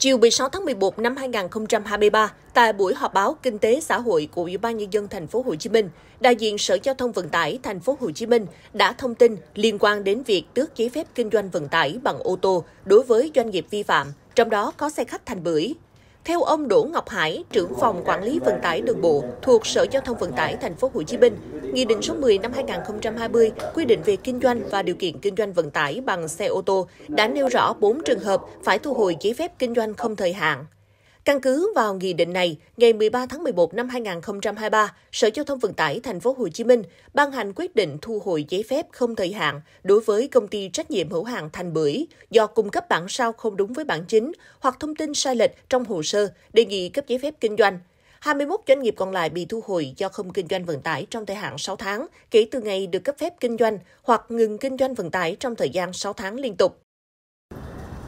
Chiều 16 tháng 11 năm 2023, tại buổi họp báo kinh tế xã hội của Ủy ban nhân dân thành phố Hồ Chí Minh, đại diện Sở Giao thông Vận tải thành phố Hồ Chí Minh đã thông tin liên quan đến việc tước giấy phép kinh doanh vận tải bằng ô tô đối với doanh nghiệp vi phạm, trong đó có xe khách Thành Bưởi. Theo ông Đỗ Ngọc Hải, trưởng phòng quản lý vận tải đường bộ thuộc Sở Giao thông Vận tải thành phố Hồ Chí Minh, Nghị định số 10 năm 2020 quy định về kinh doanh và điều kiện kinh doanh vận tải bằng xe ô tô đã nêu rõ 4 trường hợp phải thu hồi giấy phép kinh doanh không thời hạn. Căn cứ vào nghị định này, ngày 13 tháng 11 năm 2023, Sở Giao thông Vận tải Thành phố Hồ Chí Minh ban hành quyết định thu hồi giấy phép không thời hạn đối với công ty trách nhiệm hữu hạn Thành Bưởi do cung cấp bản sao không đúng với bản chính hoặc thông tin sai lệch trong hồ sơ đề nghị cấp giấy phép kinh doanh. 21 doanh nghiệp còn lại bị thu hồi do không kinh doanh vận tải trong thời hạn 6 tháng kể từ ngày được cấp phép kinh doanh hoặc ngừng kinh doanh vận tải trong thời gian 6 tháng liên tục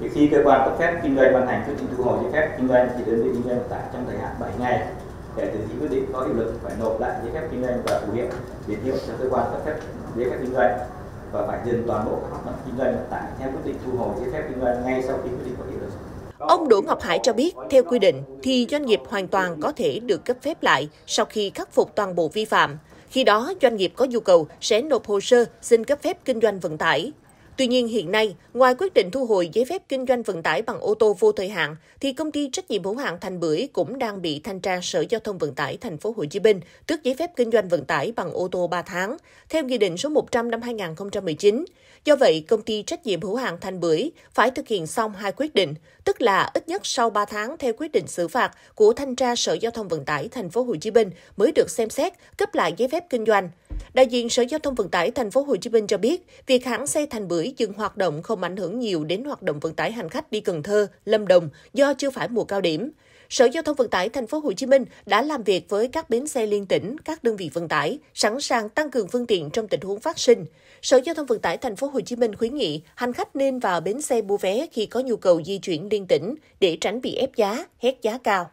thì khi cơ quan cấp phép kinh doanh ban hành quyết định thu hồi giấy phép kinh doanh thì đơn vị kinh doanh vận tải trong thời hạn 7 ngày kể từ khi quyết định có hiệu lực phải nộp lại giấy phép kinh doanh và phù hiệu biển hiệu cho cơ quan cấp phép giấy phép kinh doanh và phải dừng toàn bộ hoạt động kinh doanh vận tải theo quyết định thu hồi giấy phép kinh doanh ngay sau khi quyết định có hiệu lực. Ông Đỗ Ngọc Hải cho biết, theo quy định thì doanh nghiệp hoàn toàn có thể được cấp phép lại sau khi khắc phục toàn bộ vi phạm. Khi đó, doanh nghiệp có nhu cầu sẽ nộp hồ sơ xin cấp phép kinh doanh vận tải. Tuy nhiên hiện nay, ngoài quyết định thu hồi giấy phép kinh doanh vận tải bằng ô tô vô thời hạn, thì công ty trách nhiệm hữu hạn Thành Bưởi cũng đang bị thanh tra Sở Giao thông Vận tải thành phố Hồ Chí Minh tước giấy phép kinh doanh vận tải bằng ô tô 3 tháng, theo Nghị định số 100 năm 2019. Do vậy, công ty trách nhiệm hữu hạn Thành Bưởi phải thực hiện xong hai quyết định, tức là ít nhất sau 3 tháng theo quyết định xử phạt của thanh tra Sở Giao thông Vận tải thành phố Hồ Chí Minh mới được xem xét cấp lại giấy phép kinh doanh. Đại diện Sở Giao thông Vận tải thành phố Hồ Chí Minh cho biết, việc hãng xe Thành Bưởi dừng hoạt động không ảnh hưởng nhiều đến hoạt động vận tải hành khách đi Cần Thơ, Lâm Đồng do chưa phải mùa cao điểm. Sở Giao thông Vận tải thành phố Hồ Chí Minh đã làm việc với các bến xe liên tỉnh, các đơn vị vận tải sẵn sàng tăng cường phương tiện trong tình huống phát sinh. Sở Giao thông Vận tải thành phố Hồ Chí Minh khuyến nghị hành khách nên vào bến xe mua vé khi có nhu cầu di chuyển liên tỉnh để tránh bị ép giá, hét giá cao.